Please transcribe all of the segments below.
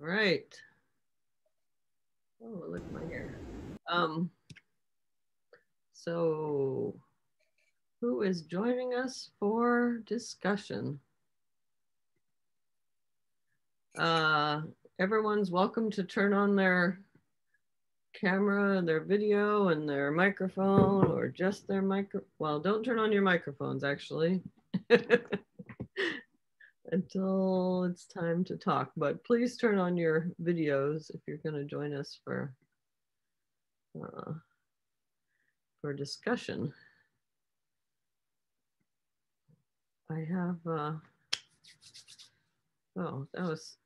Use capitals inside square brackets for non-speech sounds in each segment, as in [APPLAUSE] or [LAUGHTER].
All right. Oh, look at my hair. Um, so who is joining us for discussion? Uh, everyone's welcome to turn on their camera, their video and their microphone or just their micro. Well, don't turn on your microphones actually. [LAUGHS] until it's time to talk. But please turn on your videos if you're going to join us for uh, for discussion. I have. Uh, oh, that was.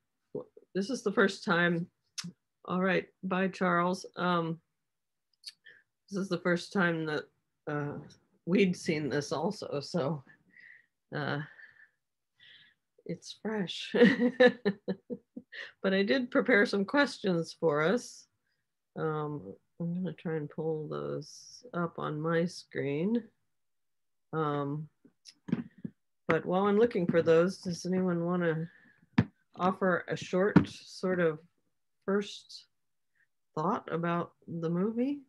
This is the first time. All right, bye, Charles. Um, this is the first time that uh, we'd seen this also, so. Uh, it's fresh. [LAUGHS] but I did prepare some questions for us. Um, I'm going to try and pull those up on my screen. Um, but while I'm looking for those, does anyone want to offer a short sort of first thought about the movie?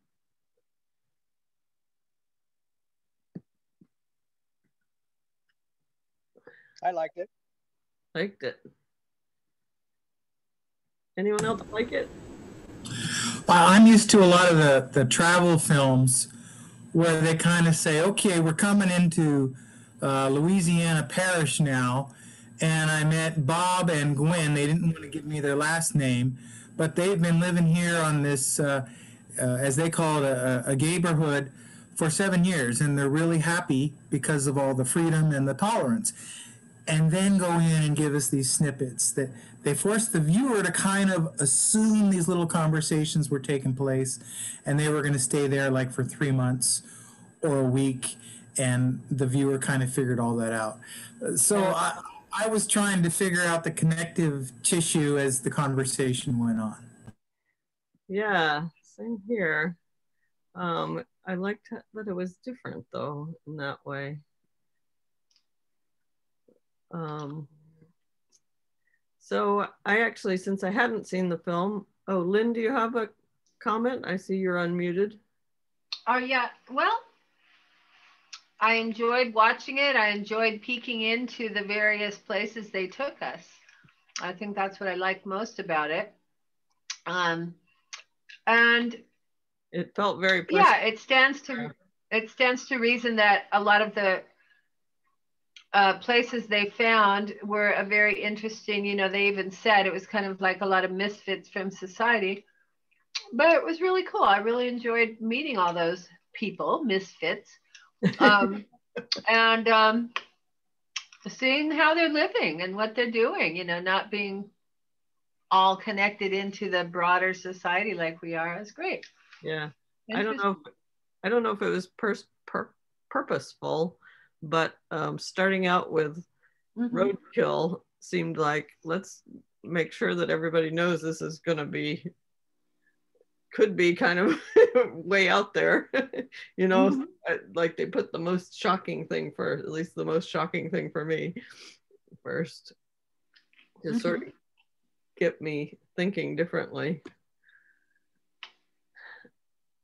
I liked it. Liked it. Anyone else like it? I'm used to a lot of the, the travel films where they kind of say, okay, we're coming into uh, Louisiana Parish now. And I met Bob and Gwen. They didn't want to give me their last name, but they've been living here on this, uh, uh, as they call it, a, a neighborhood for seven years. And they're really happy because of all the freedom and the tolerance and then go in and give us these snippets that they force the viewer to kind of assume these little conversations were taking place and they were going to stay there like for three months or a week and the viewer kind of figured all that out. So I, I was trying to figure out the connective tissue as the conversation went on. Yeah same here. Um, i liked that it was different though in that way um, so I actually, since I hadn't seen the film, oh, Lynn, do you have a comment? I see you're unmuted. Oh yeah, well, I enjoyed watching it. I enjoyed peeking into the various places they took us. I think that's what I like most about it. Um, and it felt very personal. yeah. It stands to it stands to reason that a lot of the uh, places they found were a very interesting, you know, they even said it was kind of like a lot of misfits from society. But it was really cool. I really enjoyed meeting all those people, misfits, um, [LAUGHS] and um, seeing how they're living and what they're doing, you know, not being all connected into the broader society like we are is great. Yeah. I don't know. If, I don't know if it was pers- pur- purposeful but um, starting out with mm-hmm. roadkill seemed like let's make sure that everybody knows this is going to be could be kind of [LAUGHS] way out there [LAUGHS] you know mm-hmm. like they put the most shocking thing for at least the most shocking thing for me first to mm-hmm. sort of get me thinking differently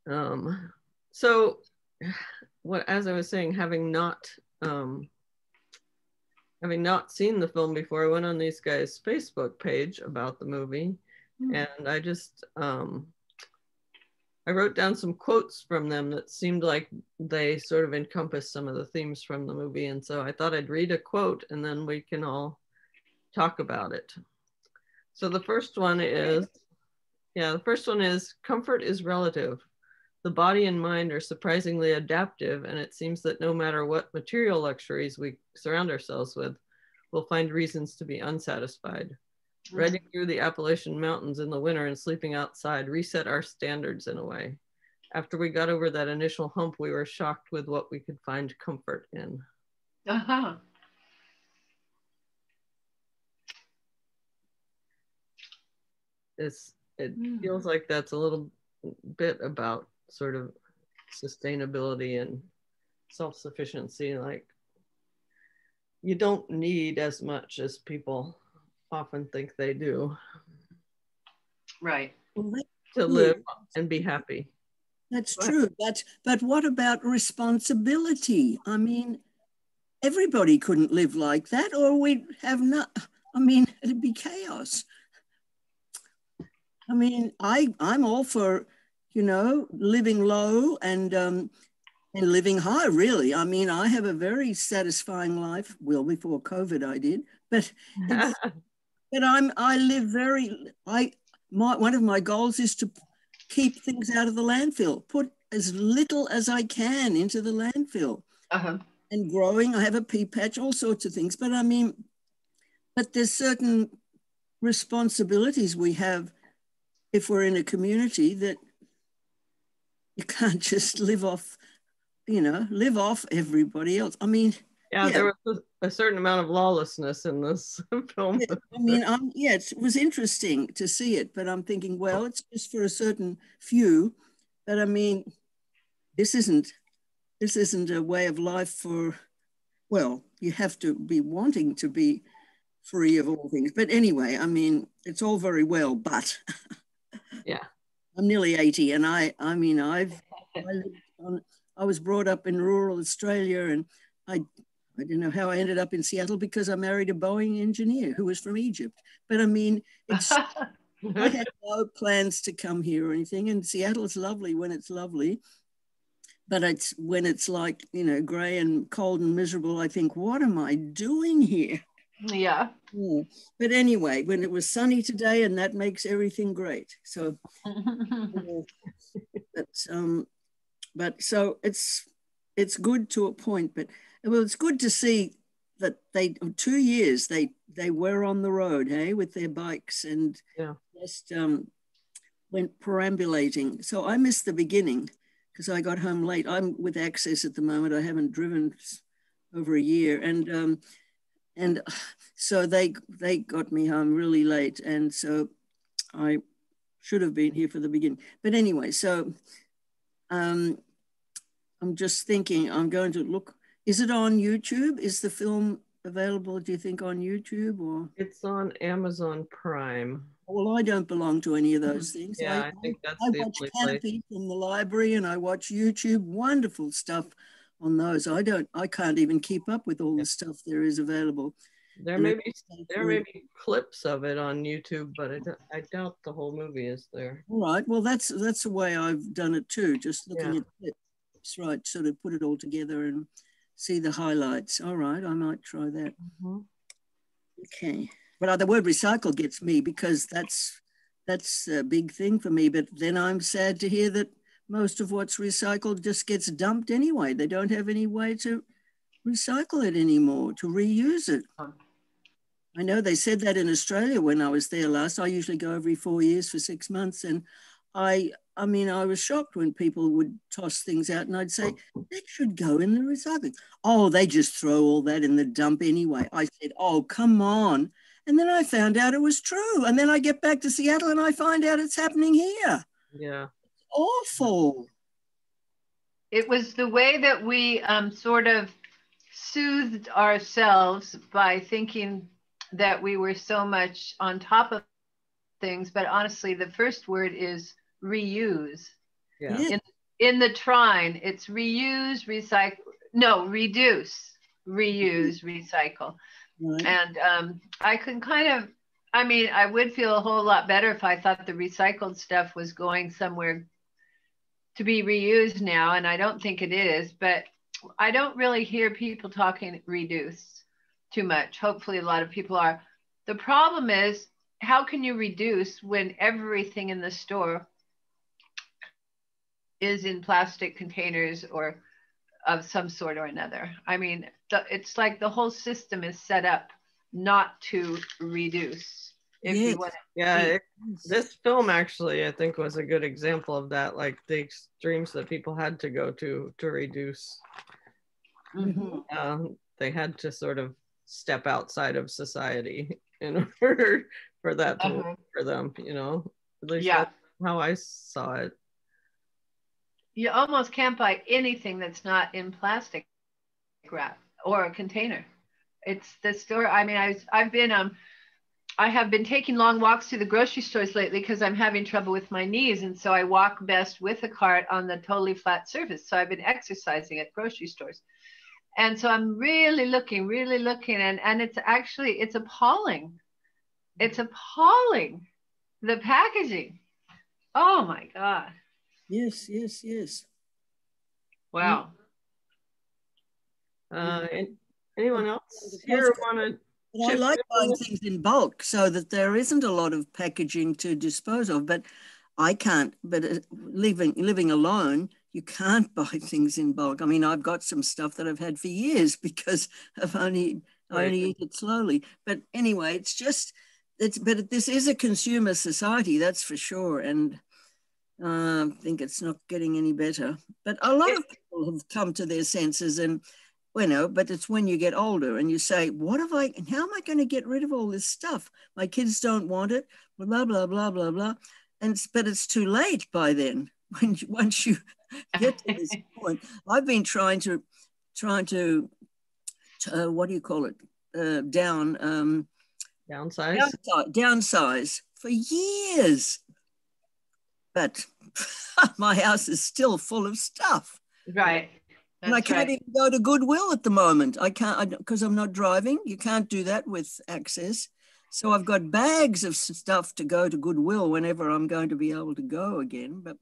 um so [SIGHS] what as i was saying having not um, having not seen the film before, I went on these guys' Facebook page about the movie, mm-hmm. and I just um, I wrote down some quotes from them that seemed like they sort of encompass some of the themes from the movie, and so I thought I'd read a quote and then we can all talk about it. So the first one is, yeah, the first one is comfort is relative the body and mind are surprisingly adaptive, and it seems that no matter what material luxuries we surround ourselves with, we'll find reasons to be unsatisfied. Mm. Riding through the Appalachian Mountains in the winter and sleeping outside reset our standards in a way. After we got over that initial hump, we were shocked with what we could find comfort in. Uh huh. It's, it mm. feels like that's a little bit about sort of sustainability and self-sufficiency like you don't need as much as people often think they do Right. To live and be happy. That's true. But but what about responsibility? I mean, everybody couldn't live like that, or we'd have not. I mean, it'd be chaos. I mean, I I'm all for, you know, living low and um, and living high. Really, I mean, I have a very satisfying life. Well, before COVID, I did, but [LAUGHS] but I'm I live very I my one of my goals is to keep things out of the landfill, put as little as I can into the landfill Uh-huh. and growing. I have a pea patch, all sorts of things. But I mean, but there's certain responsibilities we have if we're in a community that you can't just live off, you know, live off everybody else. I mean, yeah, Yeah. there was a, a certain amount of lawlessness in this [LAUGHS] film. Yeah, I mean, I'm, yeah, it was interesting to see it, but I'm thinking, well, it's just for a certain few. But I mean, this isn't this isn't a way of life for. Well, you have to be wanting to be free of all things. But anyway, I mean, it's all very well, but Yeah. I'm nearly 80, and I, I mean, I've, [LAUGHS] I, lived on, I was brought up in rural Australia, and I I don't know how I ended up in Seattle because I married a Boeing engineer who was from Egypt. But I mean, it's [LAUGHS] I had no plans to come here or anything. And Seattle's lovely when it's lovely. But it's when it's like, you know, gray and cold and miserable, I think, what am I doing here? Yeah. But anyway, when it was sunny today, and that makes everything great. So [LAUGHS] but um but so it's it's good to a point but well it's good to see that they two years they they were on the road hey with their bikes and Yeah. just um went perambulating so i missed the beginning because i got home late i'm with access at the moment i haven't driven over a year and um and so they they got me home really late and so i should have been here for the beginning but anyway so um i'm just thinking i'm going to look is it on youtube is the film available do you think on youtube or It's on Amazon Prime. well i don't belong to any of those things Mm-hmm. Yeah, I think that's I the watch only place. From the library and I watch YouTube. Wonderful stuff on those. I don't. I can't even keep up with all the stuff there is available. There And may be there may be clips of it on YouTube, but I doubt the whole movie is there. All right. Well, that's that's the way I've done it too. Just looking Yeah. at clips, right? Sort of put it all together and see the highlights. All right. I might try that. Okay. But uh, the word recycle gets me because that's that's a big thing for me. But then I'm sad to hear that most of what's recycled just gets dumped anyway. They don't have any way to recycle it anymore, to reuse it. I know they said that in Australia when I was there last. I usually go every four years for six months, and I, I mean, I was shocked when people would toss things out, and I'd say that should go in the recycling. Oh, they just throw all that in the dump anyway. I said, oh, come on. And then I found out it was true. And then I get back to Seattle and I find out it's happening here. Yeah. Awful. it was the way that we um, sort of soothed ourselves by thinking that we were so much on top of things. But honestly, the first word is reuse. Yeah. Yeah. In the trine, it's reuse, recycle, no, reduce, reuse, recycle. Right. And um, I can kind of, I mean, I would feel a whole lot better if I thought the recycled stuff was going somewhere to be reused now. And I don't think it is, but I don't really hear people talking reduce too much. Hopefully, a lot of people are. The problem is, how can you reduce when everything in the store is in plastic containers or of some sort or another? I mean, it's like the whole system is set up not to reduce. If Yes. you want Yeah, it, this film actually, I think, was a good example of that. Like the extremes that people had to go to to reduce. to. Um, they had to sort of step outside of society [LAUGHS] in order for that to Uh-huh. work for them. You know, at least Yeah. that's how I saw it. You almost can't buy anything that's not in plastic wrap or a container. It's the store. I mean, I was, I've been um I have been taking long walks to the grocery stores lately because I'm having trouble with my knees. And so I walk best with a cart on the totally flat surface. So I've been exercising at grocery stores. And so I'm really looking, really looking, and, and it's actually it's appalling. It's appalling. The packaging. Oh my God. Yes, yes, yes. Wow. Uh, anyone else here want to I like buying things in bulk so that there isn't a lot of packaging to dispose of. But I can't. But uh, living living alone, you can't [LAUGHS] buy things in bulk. I mean, I've got some stuff that I've had for years [LAUGHS] because I've only right. only eat it slowly. But anyway, it's just it's. But this is a consumer society, that's for sure, and. Uh, I think it's not getting any better. But a lot of people have come to their senses and you know, but it's when you get older and you say, what have I, how am I going to get rid of all this stuff? My kids don't want it, blah, blah, blah, blah, blah. And, but it's too late by then. [LAUGHS] When you, once you [LAUGHS] get to this point, I've been trying to, trying to, uh, what do you call it? Uh, down, um, downsize, downsize, downsize for years. But [LAUGHS] my house is still full of stuff. Right. That's and I can't right. even go to Goodwill at the moment. I can't because I'm not driving. You can't do that with access. So I've got bags of stuff to go to Goodwill whenever I'm going to be able to go again. But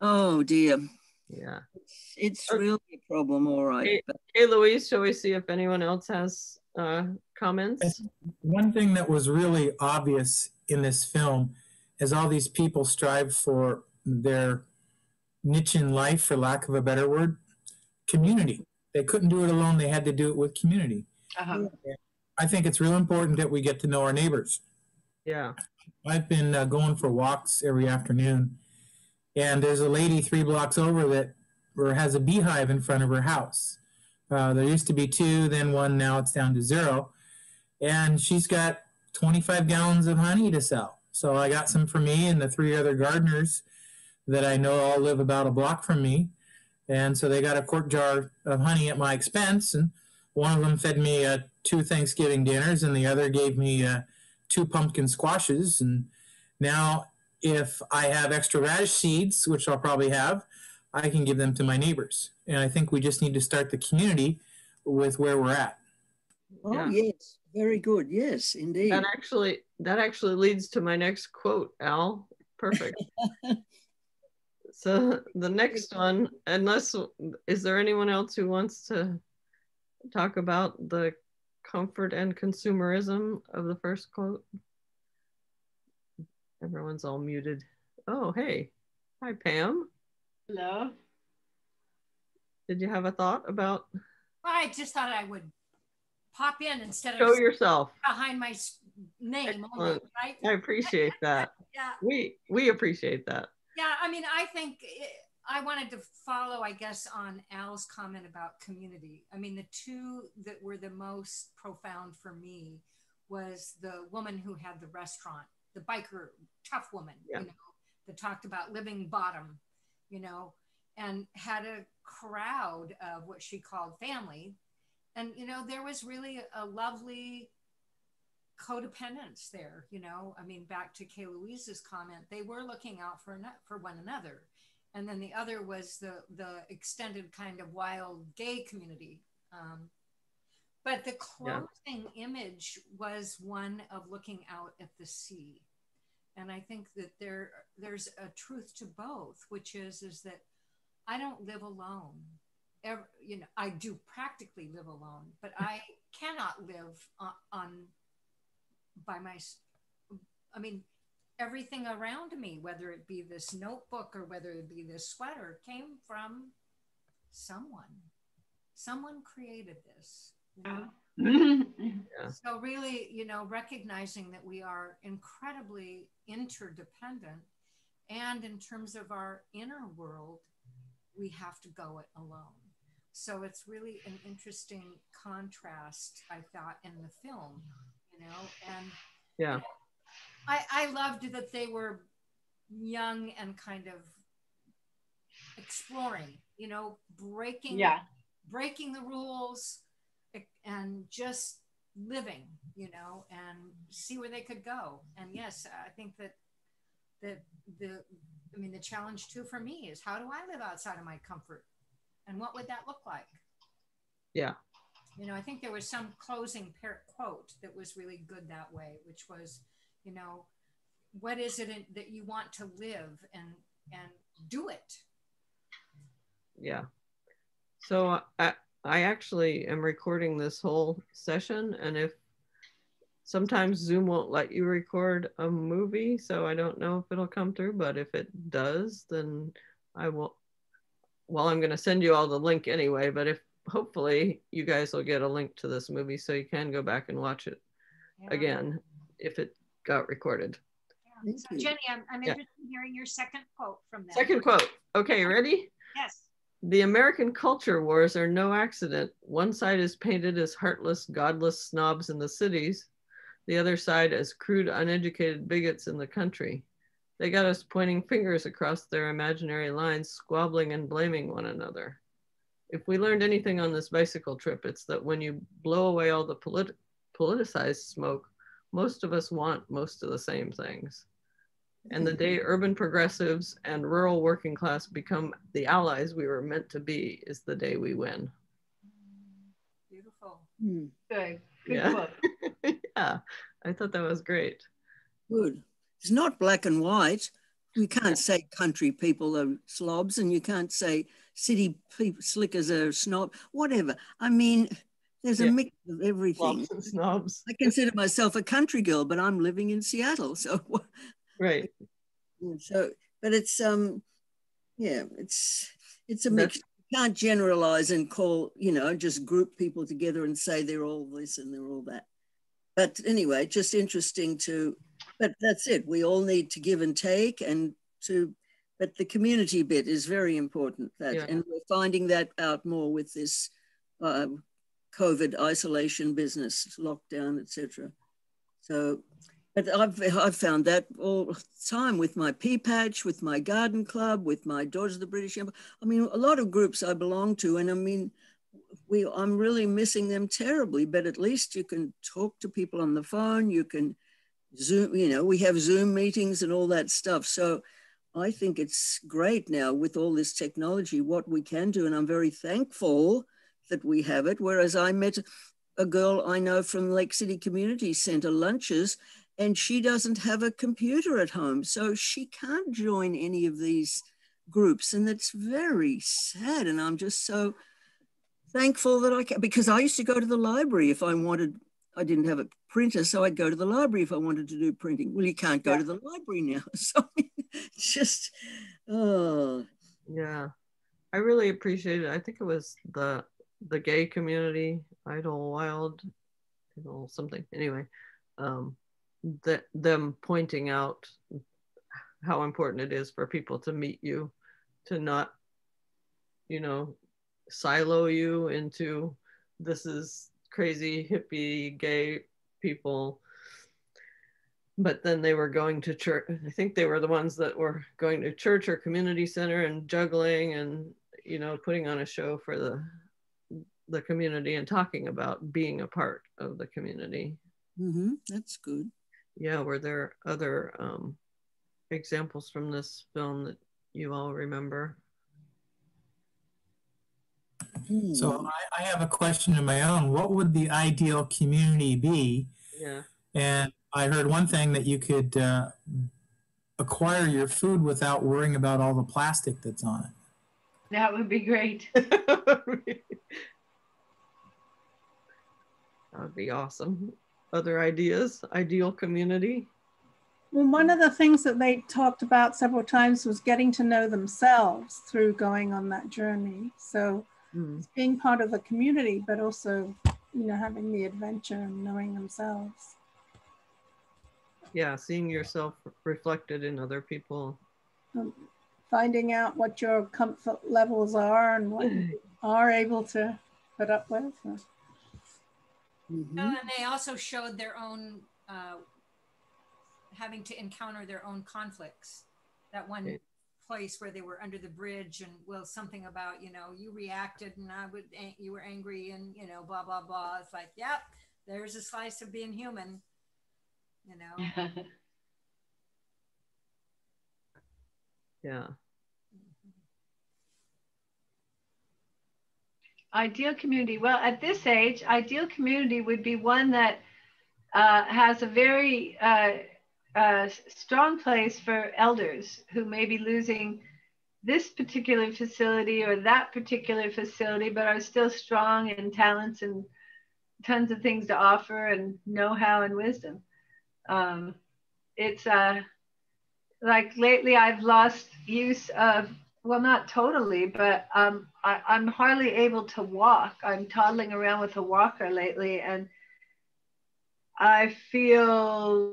oh dear. Yeah. It's, it's really a problem, all right. Hey, hey, Louise, shall we see if anyone else has uh, comments? One thing that was really obvious in this film is all these people strive for their niche in life, for lack of a better word community. They couldn't do it alone. They had to do it with community. Uh-huh. I think it's real important that we get to know our neighbors. Yeah. I've been uh, going for walks every afternoon, and there's a lady three blocks over that or has a beehive in front of her house. Uh, there used to be two, then one, now it's down to zero. And she's got 25 gallons of honey to sell. So I got some for me and the three other gardeners that I know all live about a block from me. And so they got a quart jar of honey at my expense. And one of them fed me uh, two Thanksgiving dinners, and the other gave me uh, two pumpkin squashes. And now, if I have extra radish seeds, which I'll probably have, I can give them to my neighbors. And I think we just need to start the community with where we're at. Oh yeah. yes, very good. Yes, indeed. That actually that actually leads to my next quote, Al. Perfect. [LAUGHS] So [LAUGHS] the next one, unless, is there anyone else who wants to talk about the comfort and consumerism of the first quote? Everyone's all muted. Oh, hey. Hi, Pam. Hello. Did you have a thought about? I just thought I would pop in instead Show of yourself behind my name. Only, right? I appreciate [LAUGHS] that. yeah. We we appreciate that. Yeah, I mean, I think it, I wanted to follow, I guess, on Al's comment about community. I mean, the two that were the most profound for me was the woman who had the restaurant, the biker, tough woman, yeah. you know, that talked about living bottom, you know, and had a crowd of what she called family. And, you know, there was really a lovely codependence there you know? I mean back to kay louise's comment they were looking out for for one another. And then the other was the the extended kind of wild gay community um, but the closing yeah. image was one of looking out at the sea. And i think that there there's a truth to both which is is that i don't live alone. Ever, you know i do practically live alone but i [LAUGHS] cannot live on, on by my i mean everything around me whether it be this notebook or whether it be this sweater came from someone someone created this you know? yeah. [LAUGHS] so really you know recognizing that we are incredibly interdependent and in terms of our inner world we have to go it alone so it's really an interesting contrast i thought in the film know, and yeah, I I loved that they were young and kind of exploring, you know, breaking yeah breaking the rules and just living, you know, and see where they could go. And yes, I think that that the I mean the challenge too for me is how do I live outside of my comfort? And what would that look like? Yeah. You know, I think there was some closing quote that was really good that way, which was, you know, what is it in, that you want to live and and do it? Yeah. So I I actually am recording this whole session, and if sometimes Zoom won't let you record a movie, so I don't know if it'll come through, but if it does, then I will. Well, I'm going to send you all the link anyway, but if hopefully you guys will get a link to this movie so you can go back and watch it yeah. again if it got recorded. Yeah. So Jenny, I'm, I'm interested yeah. in hearing your second quote from that. Second quote. Okay, ready? Yes. The American culture wars are no accident. One side is painted as heartless, godless snobs in the cities, the other side as crude, uneducated bigots in the country. They got us pointing fingers across their imaginary lines, squabbling and blaming one another. If we learned anything on this bicycle trip, it's that when you blow away all the polit- politicized smoke, most of us want most of the same things. And the day urban progressives and rural working class become the allies we were meant to be is the day we win. Beautiful. Mm. Good. Good yeah. book. [LAUGHS] yeah. I thought that was great. Good. It's not black and white. You can't say country people are slobs and you can't say city people slickers are snob, whatever. I mean, there's yeah. a mix of everything. Snobs. I consider myself a country girl, but I'm living in Seattle. So [LAUGHS] right so but it's um yeah it's it's a mix you can't generalize and call you know just group people together and say they're all this and they're all that but anyway just interesting to but that's it we all need to give and take and to but the community bit is very important that yeah. and we're finding that out more with this uh, covid isolation business lockdown etc so but I've, I've found that all the time with my pea patch, with my garden club, with my Daughters of the British Empire. I mean, a lot of groups I belong to, and I mean, we, I'm really missing them terribly, but at least you can talk to people on the phone. You can Zoom, you know, we have Zoom meetings and all that stuff. So I think it's great now with all this technology, what we can do. And I'm very thankful that we have it. Whereas I met a girl I know from Lake City Community Center lunches and she doesn't have a computer at home. So she can't join any of these groups. And that's very sad. And I'm just so thankful that I can, because I used to go to the library if I wanted, I didn't have a printer, so I'd go to the library if I wanted to do printing. Well, you can't go yeah. to the library now. [LAUGHS] So [LAUGHS] just, oh. Yeah. I really appreciate it. I think it was the the gay community, Idlewild, you know, something. Anyway, um, that them pointing out how important it is for people to meet you, to not, you know, silo you into this is crazy hippie gay people. But then they were going to church. I think they were the ones that were going to church or community center and juggling and, you know, putting on a show for the the community and talking about being a part of the community. Mm-hmm. That's good yeah, were there other um, examples from this film that you all remember? So I, I, have a question of my own. What would the ideal community be? Yeah. And I heard one thing that you could uh, acquire your food without worrying about all the plastic that's on it. That would be great. [LAUGHS] that would be awesome other ideas, ideal community? Well, one of the things that they talked about several times was getting to know themselves through going on that journey. So mm. being part of the community, but also, you know, having the adventure and knowing themselves. Yeah, seeing yourself reflected in other people. Um, finding out what your comfort levels are and what you [CLEARS THROAT] are able to put up with. Mm-hmm. Oh, and they also showed their own uh, having to encounter their own conflicts. That one place where they were under the bridge and well something about you know you reacted and I would you were angry and you know blah blah blah. It's like yep, there's a slice of being human, you [LAUGHS] know. yeah. Ideal community. Well, at this age, ideal community would be one that uh, has a very uh, uh, strong place for elders who may be losing this particular facility or that particular facility, but are still strong in talents and tons of things to offer and know-how and wisdom. Um, it's uh, like lately I've lost use of well, not totally, but um, I, I'm hardly able to walk. I'm toddling around with a walker lately, and I feel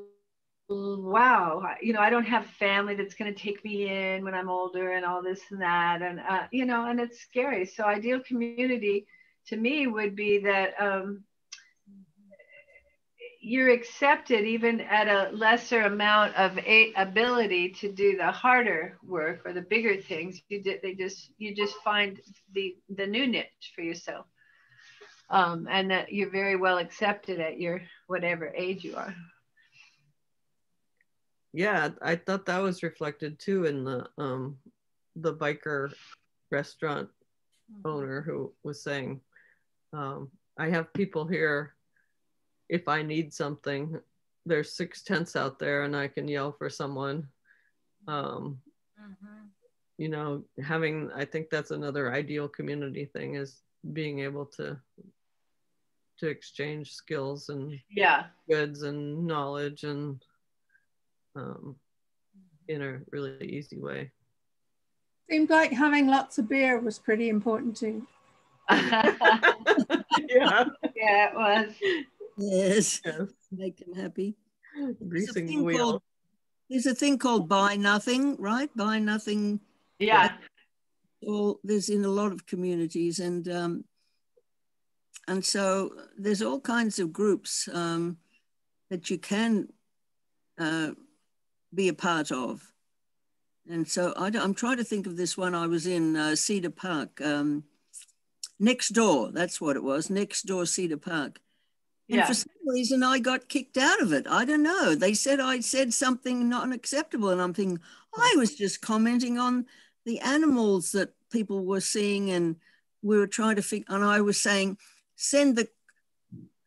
wow you know i don't have family that's going to take me in when i'm older and all this and that and uh, you know and it's scary so ideal community to me would be that um, you're accepted even at a lesser amount of a- ability to do the harder work or the bigger things. You did they just you just find the the new niche for yourself. Um, and that you're very well accepted at your whatever age you are. Yeah i thought that was reflected too in the um the biker restaurant mm-hmm. owner who was saying um i have people here if I need something, there's six tents out there and I can yell for someone. Um, mm-hmm. You know, having, I think that's another ideal community thing is being able to to exchange skills and yeah goods and knowledge and um, in a really easy way. Seemed like having lots of beer was pretty important too. yeah. [LAUGHS] [LAUGHS] Yeah, it was. [LAUGHS] Yes. [LAUGHS] yes. Make them happy. Greasing the wheel. Called, there's a thing called buy nothing, right? Buy nothing. Yeah. Well, there's in a lot of communities, and um, and so there's all kinds of groups um, that you can uh, be a part of. And so I, am trying to think of this one. I was in uh, Cedar Park, um, next door. That's what it was. Next door, Cedar Park. And yeah. for some reason, I got kicked out of it. I don't know. They said I said something not acceptable. And I'm thinking, I was just commenting on the animals that people were seeing. And we were trying to figure, and I was saying, send the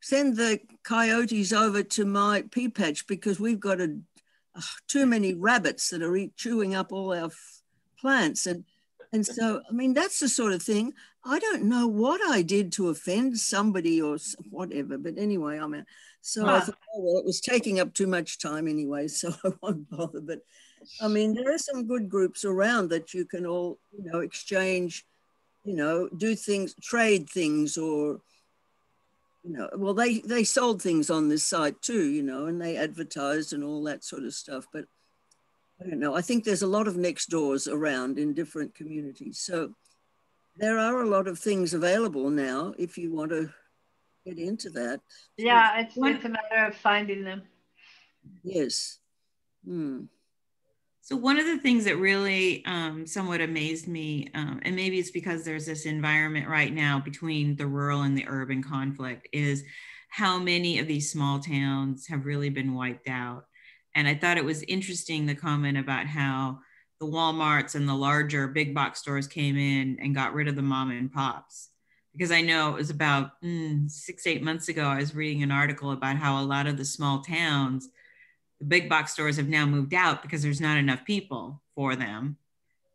send the coyotes over to my pea patch because we've got a, uh, too many rabbits that are eat, chewing up all our plants. And and so, I mean, that's the sort of thing. I don't know what I did to offend somebody or whatever, but anyway, I mean, so I thought, oh, well, it was taking up too much time anyway, [LAUGHS] so I won't bother. But I mean, there are some good groups around that you can all, you know, exchange, you know, do things, trade things, or, you know, well, they they sold things on this site too, you know, and they advertised and all that sort of stuff, but I don't know. I think there's a lot of next doors around in different communities. So there are a lot of things available now if you want to get into that. Yeah, it's, it's a matter of finding them. Yes. Hmm. So one of the things that really um, somewhat amazed me, um, and maybe it's because there's this environment right now between the rural and the urban conflict, is how many of these small towns have really been wiped out. And I thought it was interesting the comment about how the Walmarts and the larger big box stores came in and got rid of the mom and pops. Because I know it was about mm, six, eight months ago, I was reading an article about how a lot of the small towns, the big box stores have now moved out because there's not enough people for them.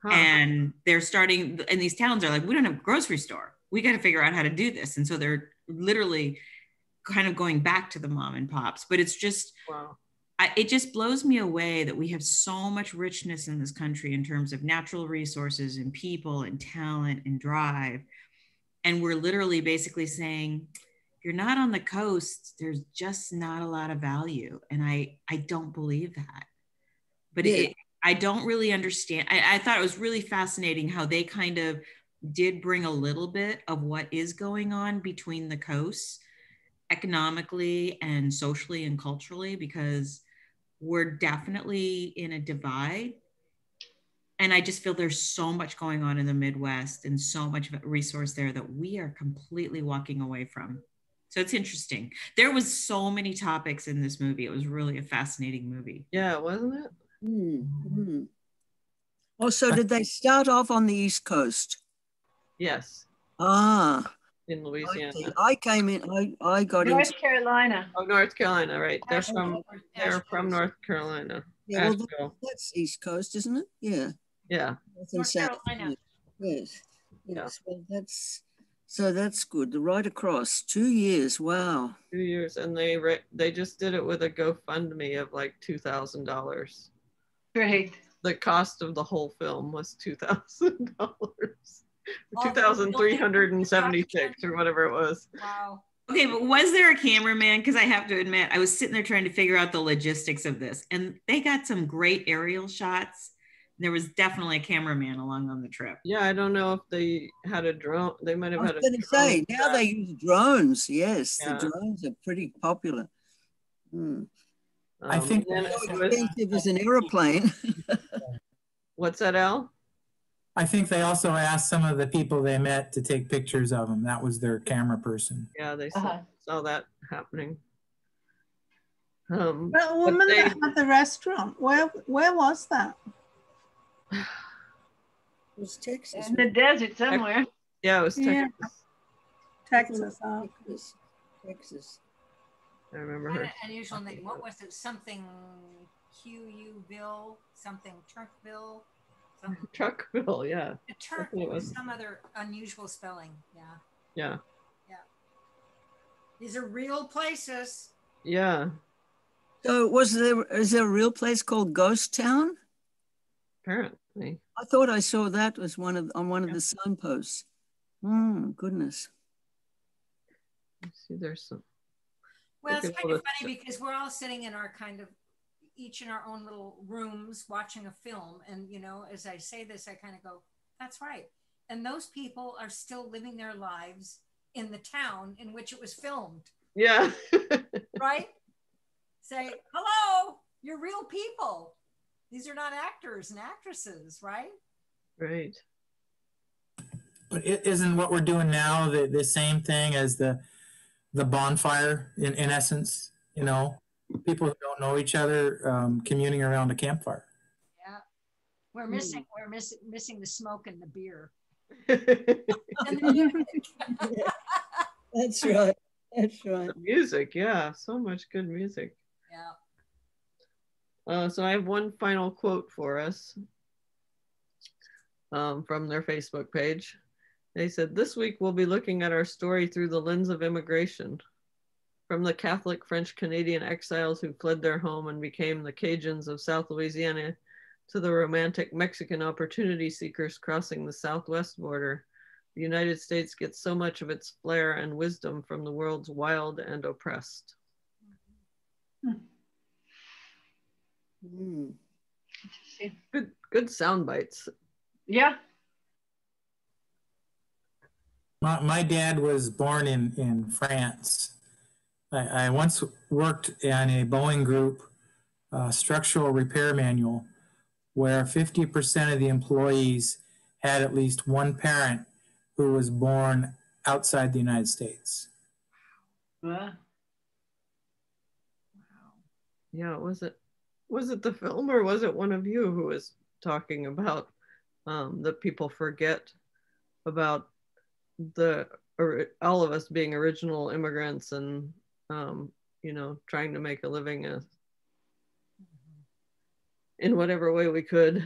Huh. And they're starting, and these towns are like, we don't have a grocery store. We got to figure out how to do this. And so they're literally kind of going back to the mom and pops. But it's just, wow I, it just blows me away that we have so much richness in this country in terms of natural resources and people and talent and drive. And we're literally basically saying, you're not on the coast, there's just not a lot of value. And I, I don't believe that. But yeah. it, I don't really understand. I, I thought it was really fascinating how they kind of did bring a little bit of what is going on between the coasts economically and socially and culturally because we're definitely in a divide. And I just feel there's so much going on in the Midwest and so much resource there that we are completely walking away from. So it's interesting. There was so many topics in this movie. It was really a fascinating movie. Yeah, wasn't it? Mm-hmm. Oh, so did they start off on the East Coast? Yes. Ah. In Louisiana. I, I came in. I I got in North into, Carolina. Oh, North Carolina, right? They're oh, from they're from North Carolina. Yeah, well, that's East Coast, isn't it? Yeah. Yeah. North Carolina. Yes. Yes. Well, that's so that's good. The right across two years. Wow. Two years, and they they just did it with a GoFundMe of like two thousand dollars. Great. The cost of the whole film was two thousand dollars. Two thousand three hundred and seventy-six, or whatever it was. Wow. Okay, but was there a cameraman? Because I have to admit, I was sitting there trying to figure out the logistics of this, and they got some great aerial shots there was definitely a cameraman along on the trip. Yeah, I don't know if they had a drone. They might have I had was going to say now they use drones. Yes, yeah. the drones are pretty popular. Hmm. Um, I think it was an airplane. [LAUGHS] What's that, Al? I think they also asked some of the people they met to take pictures of them. That was their camera person. Yeah, they saw, uh-huh. saw that happening. Um, but a woman they, that had the restaurant, where where was that? It was Texas. In the desert somewhere. Yeah, it was Texas. Yeah. Texas. Oh. Texas. Texas. I remember her. unusual name. What was it? Something Q U QUville, something Turkville. Something. Truckville, yeah. A Turk was some other unusual spelling. Yeah. Yeah. Yeah. These are real places. Yeah. So was there is there a real place called Ghost Town? apparently. I thought I saw that was one of on one of the signposts. Oh goodness. see, there's some. Well, it's kind of funny because we're all sitting in our kind of each in our own little rooms watching a film, and you know, as I say this, I kind of go, "That's right," and those people are still living their lives in the town in which it was filmed. Yeah. [LAUGHS] right. Say hello. You're real people. These are not actors and actresses, right? Right. But isn't what we're doing now the, the same thing as the the bonfire in, in essence? You know, people who don't know each other um, communing around a campfire. Yeah, we're missing we're missing missing the smoke and the beer. [LAUGHS] That's right. That's right. The music, yeah, so much good music. Yeah. Uh, so I have one final quote for us um, from their Facebook page. They said, This week we'll be looking at our story through the lens of immigration. From the Catholic French Canadian exiles who fled their home and became the Cajuns of South Louisiana to the romantic Mexican opportunity seekers crossing the southwest border, the United States gets so much of its flair and wisdom from the world's wild and oppressed. Mm. Good, good sound bites. Yeah. My, my dad was born in, in France. I, I once worked in a Boeing group uh, structural repair manual where 50% of the employees had at least one parent who was born outside the United States. Wow. Yeah, was it was it the film or was it one of you who was talking about um, that people forget about the or all of us being original immigrants and um, you know trying to make a living as, in whatever way we could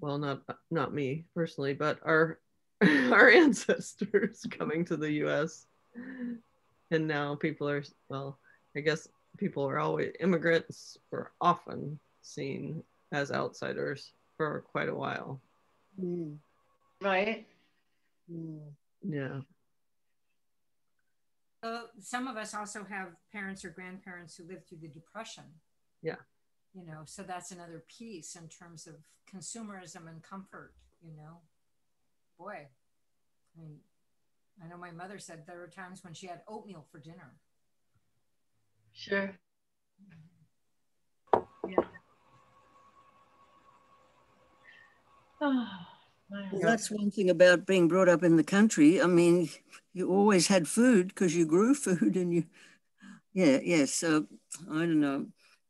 well not not me personally but our [LAUGHS] our ancestors [LAUGHS] coming to the US and now people are well I guess people are always immigrants were often seen as outsiders for quite a while. Mm. Right. Mm. Yeah. Uh, some of us also have parents or grandparents who lived through the Depression. Yeah. You know, so that's another piece in terms of consumerism and comfort, you know. Boy, I mean, I know my mother said there were times when she had oatmeal for dinner. Sure. Yeah. [SIGHS] Oh, well, that's one thing about being brought up in the country. I mean, you always had food because you grew food and you, yeah, yeah. So I don't know.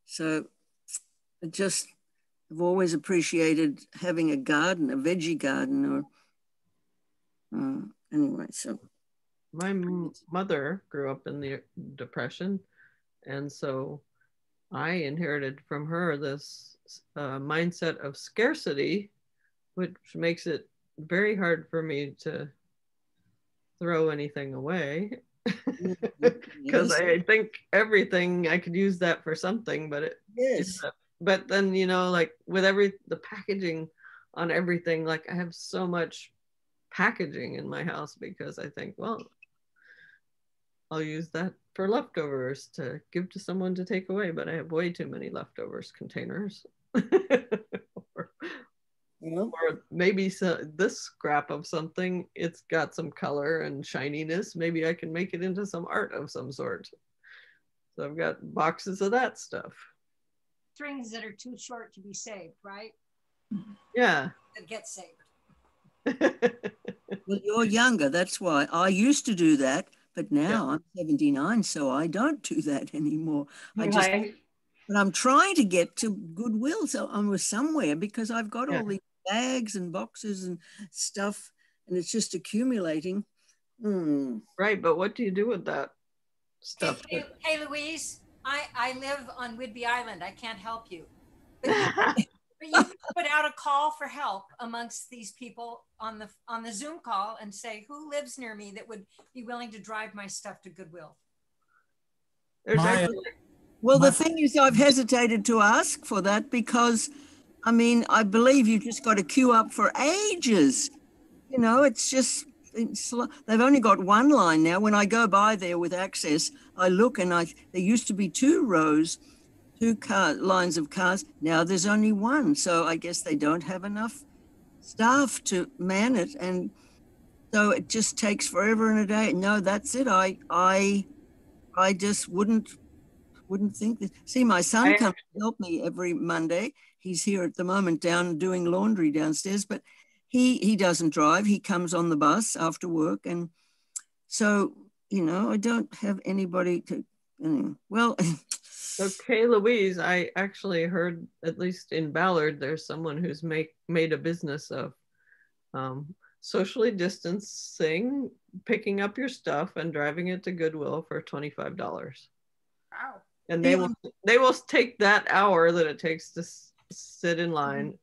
So I just have always appreciated having a garden, a veggie garden, or uh, anyway. So my mother grew up in the depression, and so I inherited from her this uh, mindset of scarcity, which makes it very hard for me to throw anything away mm-hmm. [LAUGHS] because. I think everything I could use that for something, but it yes. But then you know, like with every the packaging on everything, like I have so much packaging in my house because I think, well, I'll use that for leftovers to give to someone to take away, but I have way too many leftovers containers. [LAUGHS] or, or, maybe so, this scrap of something, it's got some color and shininess. Maybe I can make it into some art of some sort. So I've got boxes of that stuff. Strings that are too short to be saved, right? Yeah. That get saved. [LAUGHS] well, you're younger. That's why I used to do that but now yeah. I'm 79, so I don't do that anymore. I just, but I'm trying to get to Goodwill. So I'm somewhere because I've got yeah. all these bags and boxes and stuff, and it's just accumulating. Mm. Right, but what do you do with that stuff? Hey, hey, hey Louise, I, I live on Whidbey Island. I can't help you. [LAUGHS] But you put out a call for help amongst these people on the on the Zoom call and say who lives near me that would be willing to drive my stuff to Goodwill. My, well, my, the thing is, I've hesitated to ask for that because, I mean, I believe you've just got to queue up for ages. You know, it's just it's, they've only got one line now. When I go by there with access, I look and I there used to be two rows two car lines of cars. Now there's only one. So I guess they don't have enough staff to man it. And so it just takes forever and a day. No, that's it. I I I just wouldn't wouldn't think that see my son comes to help me every Monday. He's here at the moment down doing laundry downstairs, but he he doesn't drive. He comes on the bus after work and so you know, I don't have anybody to anyway. well [LAUGHS] Okay, Louise, I actually heard, at least in Ballard, there's someone who's make made a business of um, socially distancing, picking up your stuff and driving it to Goodwill for $25. Wow. And they yeah. will they will take that hour that it takes to sit in line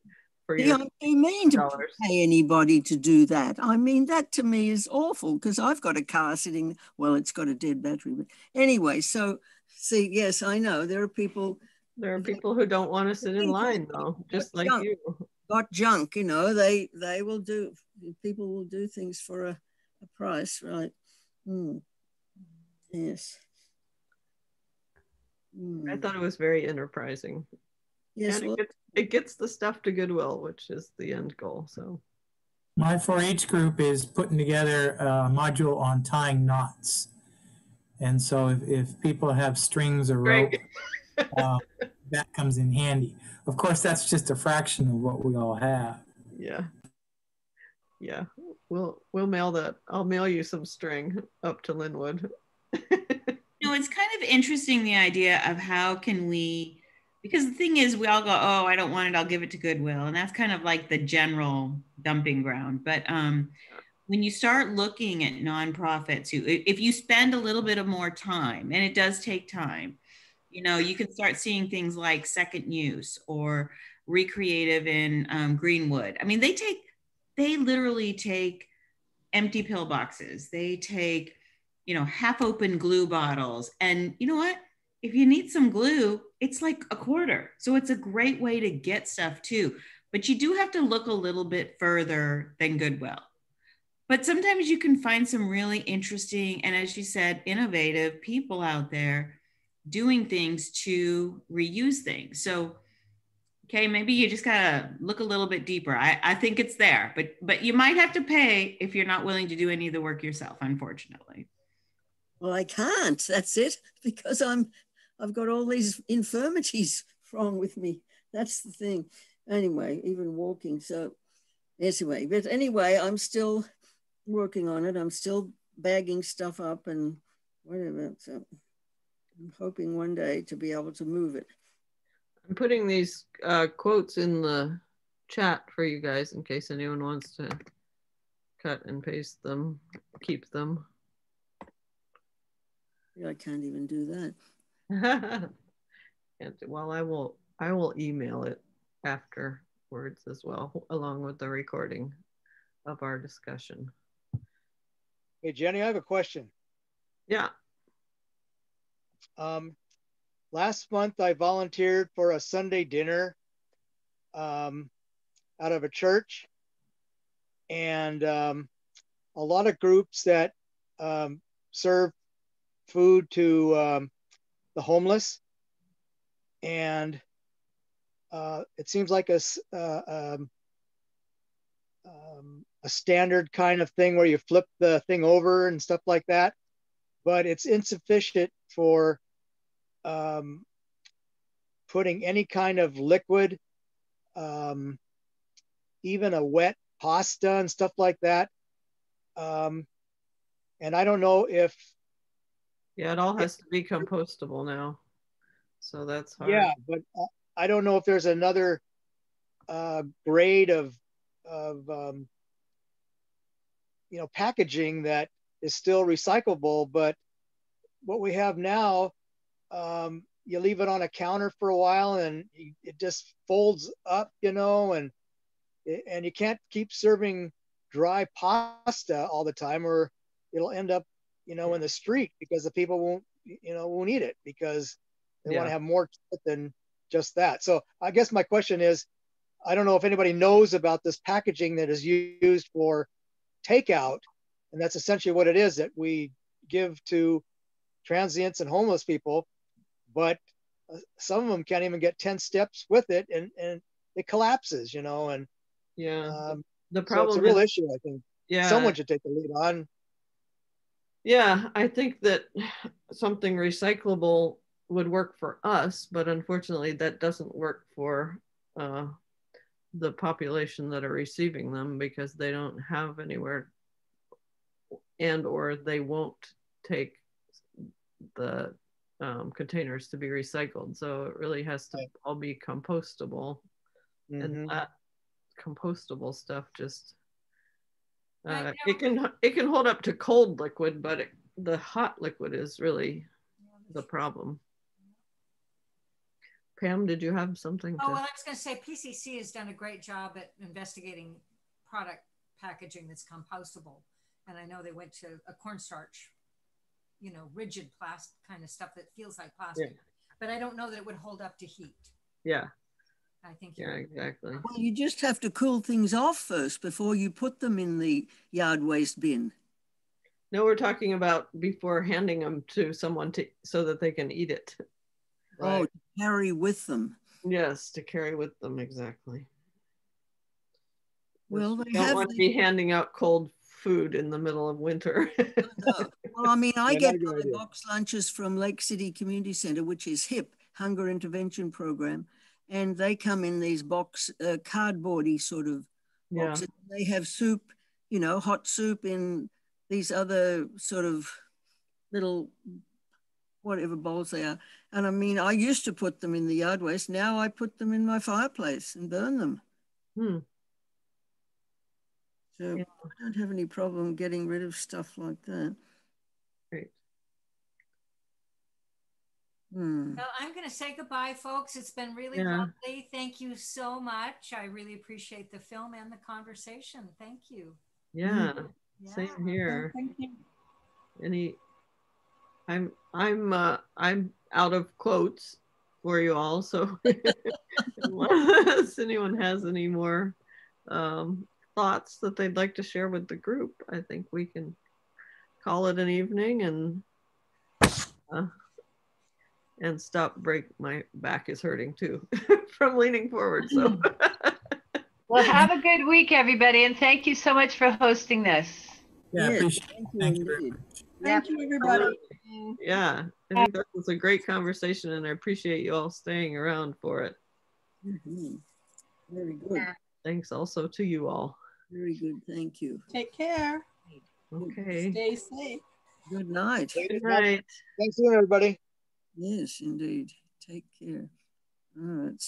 for you. Yeah, I mean to pay anybody to do that. I mean that to me is awful because I've got a car sitting. Well, it's got a dead battery, but anyway. So See, yes, I know. There are people. There are people who don't want to sit in line though, just like junk, you. Got junk, you know. They they will do. People will do things for a, a price, right? Mm. Yes. Mm. I thought it was very enterprising. Yes, well, it, gets, it gets the stuff to Goodwill, which is the end goal. So. My 4-H group is putting together a module on tying knots. And so if, if people have strings or rope, uh, [LAUGHS] that comes in handy. Of course, that's just a fraction of what we all have. Yeah. Yeah. We'll we'll mail that. I'll mail you some string up to Lynnwood. [LAUGHS] you know, it's kind of interesting the idea of how can we because the thing is we all go, oh, I don't want it, I'll give it to Goodwill. And that's kind of like the general dumping ground. But um when you start looking at nonprofits who if you spend a little bit of more time and it does take time you know you can start seeing things like second use or recreative in um, greenwood i mean they take they literally take empty pill boxes they take you know half open glue bottles and you know what if you need some glue it's like a quarter. So it's a great way to get stuff too but you do have to look a little bit further than goodwill. But sometimes you can find some really interesting and as you said innovative people out there doing things to reuse things. So okay maybe you just gotta look a little bit deeper. I, I think it's there but but you might have to pay if you're not willing to do any of the work yourself unfortunately. Well i can't. That's it. [LAUGHS] Because i'm i've got all these infirmities [LAUGHS] wrong with me that's the thing anyway even walking so anyway but anyway i'm still working on it. I'm still bagging stuff up and whatever. So I'm hoping one day to be able to move it. I'm putting these uh, quotes in the chat for you guys in case anyone wants to cut and paste them, keep them. Yeah, I can't even do that. [LAUGHS] and well, I will I will email it afterwards as well, along with the recording of our discussion. Hey Jenny, I have a question. Yeah. Um, last month I volunteered for a Sunday dinner um, out of a church, and um, a lot of groups that um, serve food to um, the homeless, and uh, it seems like a uh, um, um, a standard kind of thing where you flip the thing over and stuff like that, but it's insufficient for um, putting any kind of liquid, um, even a wet pasta and stuff like that. Um, and I don't know if. Yeah, it all has to be compostable now. So that's hard. Yeah, but uh, I don't know if there's another uh, grade of, of um, you know, packaging that is still recyclable, but what we have now um, you leave it on a counter for a while and it just folds up, you know, and and you can't keep serving dry pasta all the time or it'll end up, you know, in the street because the people won't, you know, won't eat it because they yeah. want to have more than just that. So I guess my question is, I don't know if anybody knows about this packaging that is used for takeout, and that's essentially what it is that we give to transients and homeless people but uh, some of them can't even get 10 steps with it and, and it collapses, you know, and yeah, um, the problem so it's a real is, issue. I think yeah, someone should take the lead on. Yeah, I think that [SIGHS] something recyclable would work for us, but unfortunately that doesn't work for uh, the population that are receiving them because they don't have anywhere and or they won't take the um, containers to be recycled. So it really has to all be compostable. Mm-hmm. And that compostable stuff just uh, it can it can hold up to cold liquid, but it, the hot liquid is really the problem. Pam, did you have something? Oh, to... well, I was going to say PCC has done a great job at investigating product packaging that's compostable. And I know they went to a cornstarch you know, rigid plastic kind of stuff that feels like plastic. Yeah. But I don't know that it would hold up to heat. Yeah. I think yeah, exactly. Well, you just have to cool things off first before you put them in the yard waste bin. No, we're talking about before handing them to someone to so that they can eat it. Right? Oh, to carry with them. Yes, to carry with them exactly. Well, they don't want to be handing out cold food in the middle of winter. [LAUGHS] well, I mean, I get my box lunches from Lake City Community Center, which is HIP, Hunger Intervention Program, and they come in these box, uh, cardboardy sort of boxes. Yeah. They have soup, you know, hot soup in these other sort of little whatever bowls they are. And I mean, I used to put them in the yard waste. Now I put them in my fireplace and burn them. Hmm. So yeah. I don't have any problem getting rid of stuff like that. Great. Hmm. Well, I'm going to say goodbye, folks. It's been really yeah. lovely. Thank you so much. I really appreciate the film and the conversation. Thank you. Yeah, yeah. same here. Thank you. Any, I'm I'm uh, I'm out of quotes for you all. So, [LAUGHS] unless anyone has any more um, thoughts that they'd like to share with the group, I think we can call it an evening and uh, and stop break. My back is hurting too [LAUGHS] from leaning forward. So. [LAUGHS] well, have a good week, everybody, and thank you so much for hosting this. Yeah, yes. thank you. Thank you, everybody. Yeah, I think that was a great conversation, and I appreciate you all staying around for it. Mm -hmm. Very good. Thanks also to you all. Very good. Thank you. Take care. Okay. Stay safe. Good night. Good night. Thanks again, everybody. Yes, indeed. Take care. All right.